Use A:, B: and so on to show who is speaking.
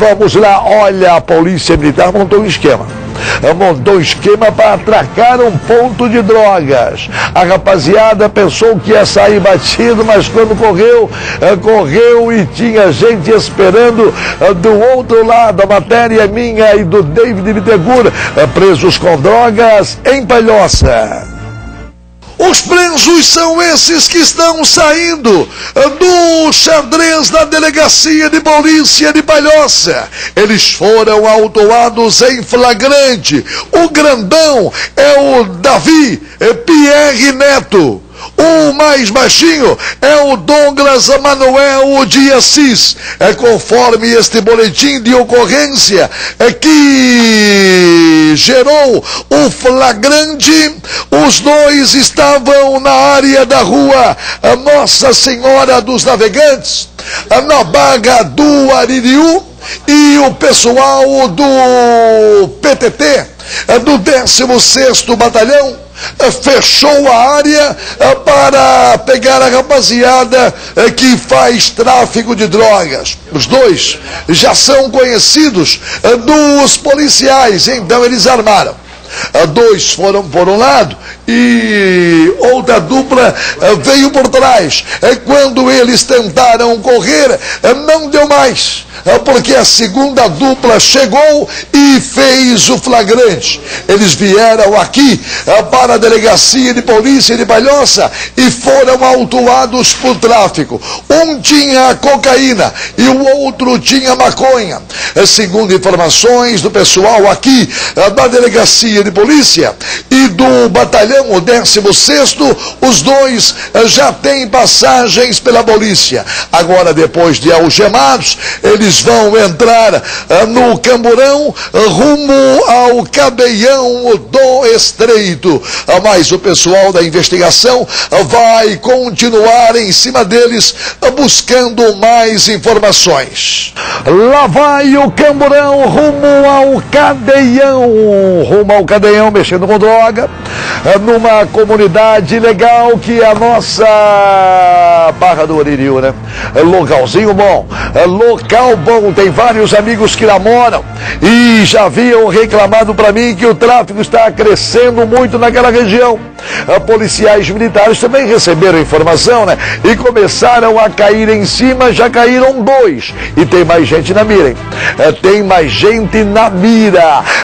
A: vamos lá, olha, a polícia militar montou um esquema montou um esquema para atracar um ponto de drogas. A rapaziada pensou que ia sair batido, mas quando correu, eh, correu e tinha gente esperando eh, do outro lado. A matéria é minha e do David Bittencourt, eh, presos com drogas em Palhoça. Os presos são esses que estão saindo do xadrez da delegacia de polícia de Palhoça. Eles foram autuados em flagrante. O grandão é o Davi Pierre Neto. O mais baixinho é o Douglas Manuel de Assis. É conforme este boletim de ocorrência é que gerou o flagrante. Os dois estavam na área da rua Nossa Senhora dos Navegantes, na baga do Aririu, e o pessoal do PTT, do 16º Batalhão, fechou a área eh, pegar a rapaziada eh, que faz tráfico de drogas. Os dois já são conhecidos eh, dos policiais, então eles armaram. Dois foram por um lado e outra dupla veio por trás. Quando eles tentaram correr, não deu mais porque a segunda dupla chegou e fez o flagrante. Eles vieram aqui para a delegacia de polícia de Palhoça e foram autuados por tráfico. Um tinha cocaína e o outro tinha maconha. Segundo informações do pessoal aqui da delegacia de polícia e do batalhão, o 16, os dois já têm passagens pela polícia. Agora, depois de algemados, eles vão entrar ah, no Camburão ah, rumo ao Cadeião do Estreito. Mas o pessoal da investigação vai continuar em cima deles buscando mais informações. Lá vai o Camburão rumo ao Cadeião, rumo ao Cadeião mexendo com droga, numa comunidade legal que é a nossa Barra do Oririu, né? Localzinho bom, local bom, tem vários amigos que namoram e já haviam reclamado para mim que o tráfico está crescendo muito naquela região. Policiais militares também receberam informação, né? E começaram a cair em cima, já caíram dois. E tem mais gente na mira, hein? Tem mais gente na mira.